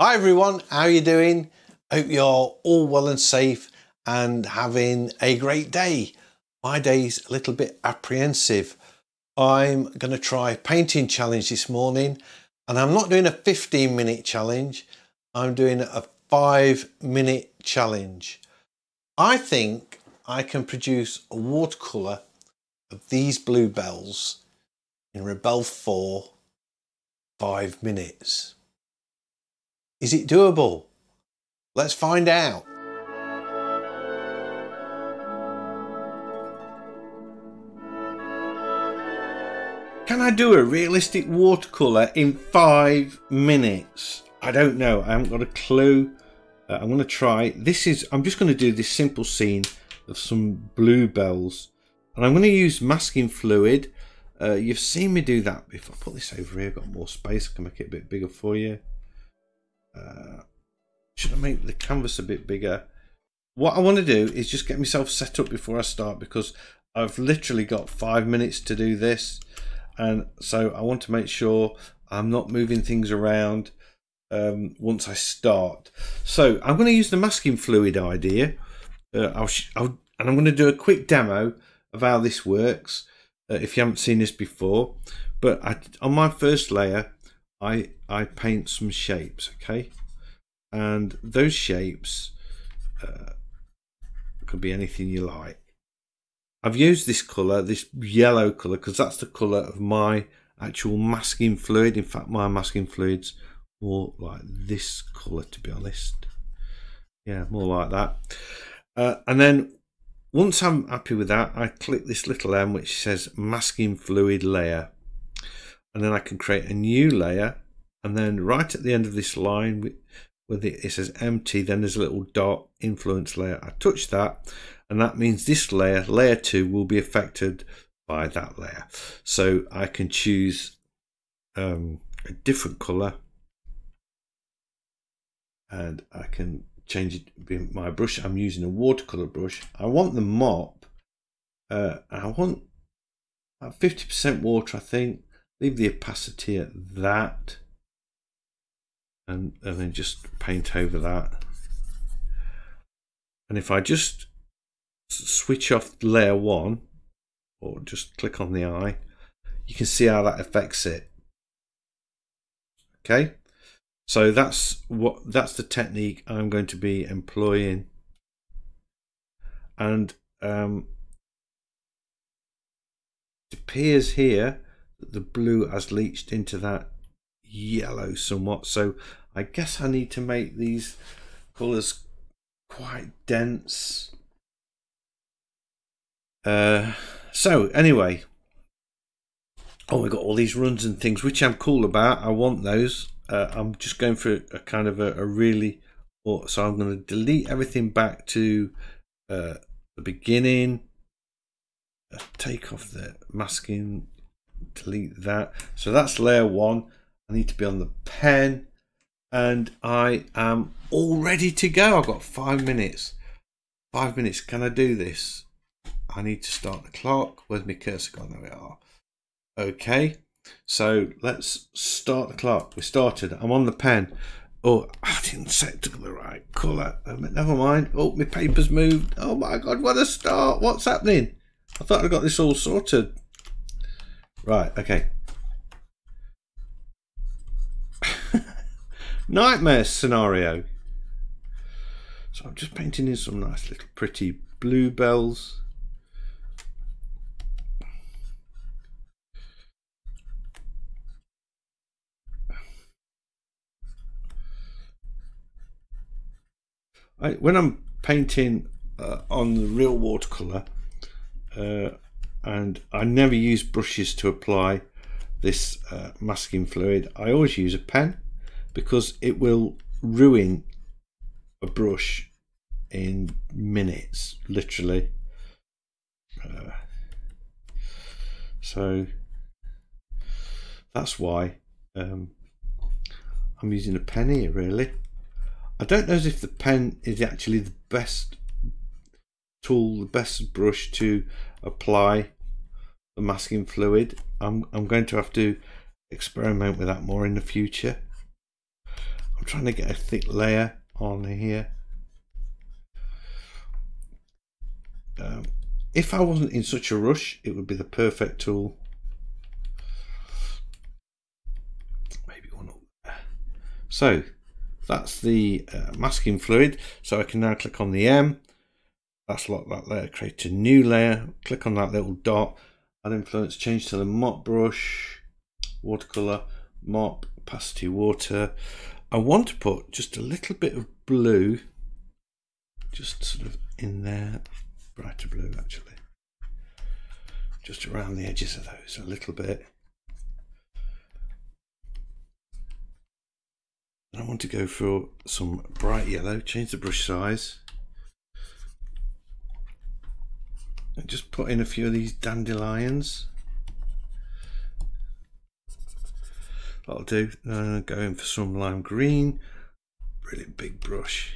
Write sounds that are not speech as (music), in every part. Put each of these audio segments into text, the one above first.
Hi everyone, how are you doing? Hope you're all well and safe and having a great day. My day's a little bit apprehensive. I'm going to try painting challenge this morning and I'm not doing a 15 minute challenge. I'm doing a five minute challenge. I think I can produce a watercolour of these bluebells in Rebelle 4 five minutes. Is it doable? Let's find out. Can I do a realistic watercolour in five minutes? I don't know. I haven't got a clue. Uh, I'm going to try. This is, I'm just going to do this simple scene of some bluebells. And I'm going to use masking fluid. Uh, you've seen me do that. If I put this over here, I've got more space. I can make it a bit bigger for you. Uh, should I make the canvas a bit bigger? What I want to do is just get myself set up before I start because I've literally got five minutes to do this. And so I want to make sure I'm not moving things around um, once I start. So I'm going to use the masking fluid idea. Uh, I'll, I'll, and I'm going to do a quick demo of how this works uh, if you haven't seen this before. But I, on my first layer, I, I paint some shapes, okay? And those shapes uh, could be anything you like. I've used this colour, this yellow colour, because that's the colour of my actual masking fluid. In fact, my masking fluid's more like this colour, to be honest. Yeah, more like that. Uh, and then once I'm happy with that, I click this little M which says masking fluid layer and then I can create a new layer. And then right at the end of this line with it, it says empty then there's a little dot influence layer. I touch that and that means this layer layer 2 will be affected by that layer. So I can choose um, a different color. And I can change it my brush. I'm using a watercolor brush. I want the mop. Uh, I want 50% water I think leave the opacity at that and, and then just paint over that. And if I just switch off layer one or just click on the eye you can see how that affects it. Okay? So that's what that's the technique I'm going to be employing. And um, it appears here the blue has leached into that yellow somewhat. So I guess I need to make these colours quite dense. Uh, so anyway. Oh we got all these runs and things which I'm cool about. I want those. Uh, I'm just going for a kind of a, a really so I'm going to delete everything back to uh, the beginning. Uh, take off the masking delete that. So that's layer one. I need to be on the pen and I am all ready to go. I've got five minutes. Five minutes. Can I do this? I need to start the clock. Where's my cursor gone? There we are. Okay. So let's start the clock. We started. I'm on the pen. Oh, I didn't set to the right colour. Never mind. Oh, my paper's moved. Oh my God, what a start. What's happening? I thought I got this all sorted. Right, okay. (laughs) Nightmare scenario. So I'm just painting in some nice little pretty bluebells. I, when I'm painting uh, on the real watercolour, uh, and I never use brushes to apply this uh, masking fluid. I always use a pen because it will ruin a brush in minutes, literally. Uh, so that's why um, I'm using a pen here, really. I don't know if the pen is actually the best tool, the best brush to apply the masking fluid. I'm, I'm going to have to experiment with that more in the future. I'm trying to get a thick layer on here. Um, if I wasn't in such a rush, it would be the perfect tool. Maybe one up there. So that's the uh, masking fluid. So I can now click on the M. That's lock that layer, create a new layer, click on that little dot, add influence, change to the mop brush, watercolor, mop, opacity water. I want to put just a little bit of blue, just sort of in there, brighter blue actually just around the edges of those a little bit. And I want to go for some bright yellow, change the brush size. And just put in a few of these dandelions. I'll do, uh, go in for some lime green, really big brush.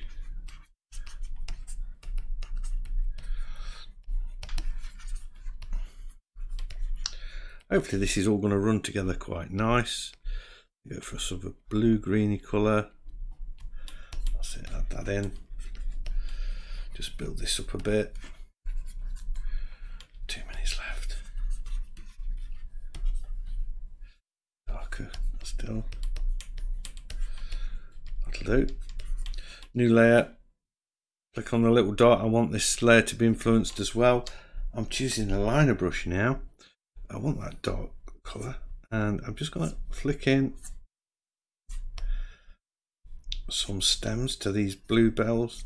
Hopefully this is all going to run together quite nice. Go for a sort of blue greeny colour. That's it, add that in. Just build this up a bit. Do. New layer. Click on the little dot. I want this layer to be influenced as well. I'm choosing a liner brush now. I want that dark colour and I'm just going to flick in some stems to these bluebells.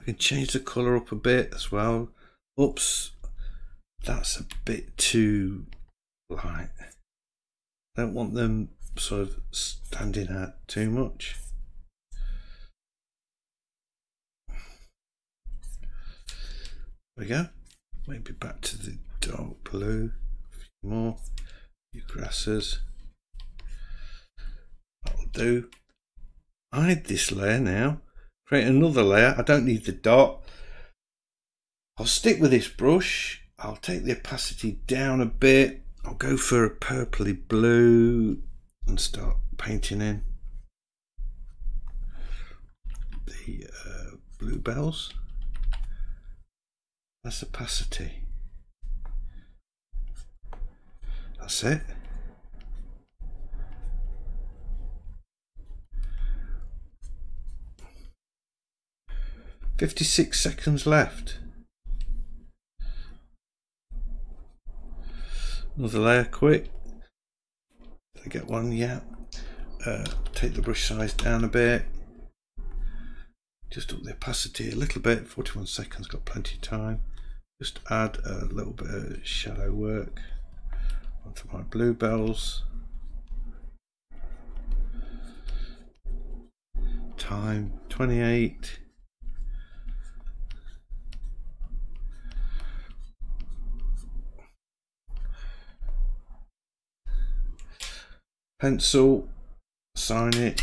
I can change the colour up a bit as well. Oops, that's a bit too light. I don't want them sort of standing out too much. We go. Maybe back to the dark blue. A few more. Few grasses. That'll do. Hide this layer now. Create another layer. I don't need the dot. I'll stick with this brush. I'll take the opacity down a bit. I'll go for a purpley blue and start painting in the uh, bluebells that's opacity That's it. Fifty-six seconds left. Another layer quick. Did I get one? Yeah. Uh, take the brush size down a bit. Just up the opacity a little bit. 41 seconds, got plenty of time. Just add a little bit of shadow work onto my bluebells. Time 28. Pencil, sign it.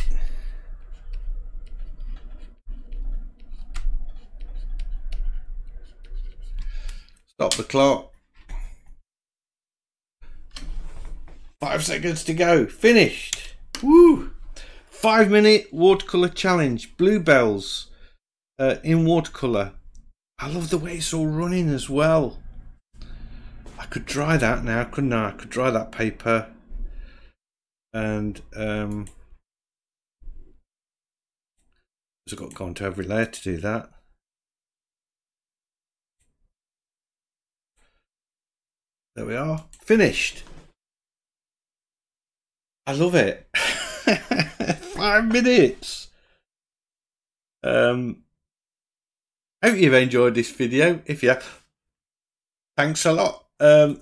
Stop the clock. Five seconds to go. Finished. Woo! Five minute watercolour challenge. Bluebells uh, in watercolour. I love the way it's all running as well. I could dry that now, couldn't I? I could dry that paper. And um, so I've got to go onto every layer to do that. There we are. Finished. I love it. (laughs) Five minutes. Um, hope you've enjoyed this video. If you have, thanks a lot. Um,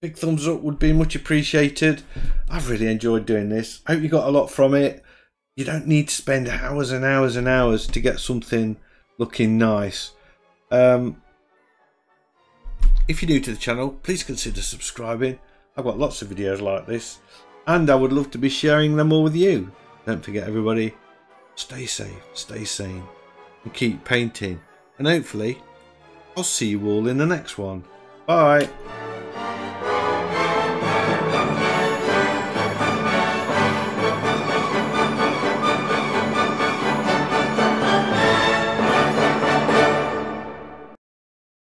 big thumbs up would be much appreciated. I've really enjoyed doing this. I hope you got a lot from it. You don't need to spend hours and hours and hours to get something looking nice. Um, if you're new to the channel, please consider subscribing. I've got lots of videos like this and I would love to be sharing them all with you. Don't forget, everybody, stay safe, stay sane, and keep painting. And hopefully, I'll see you all in the next one. Bye.